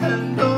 and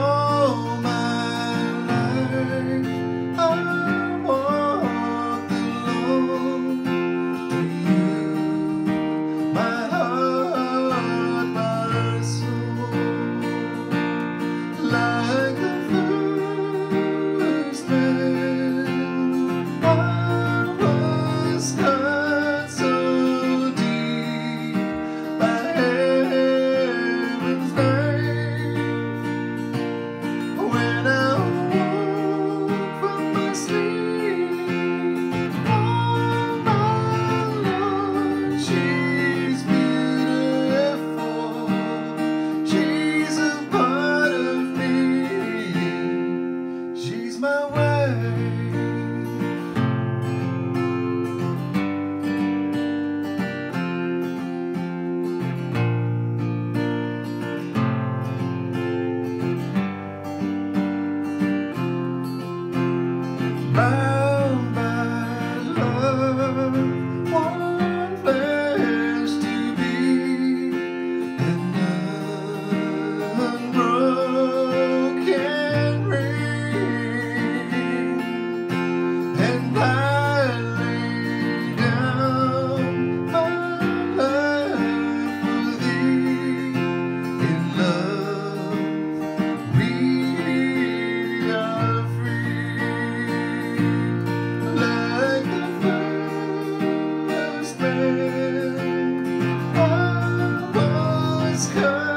cause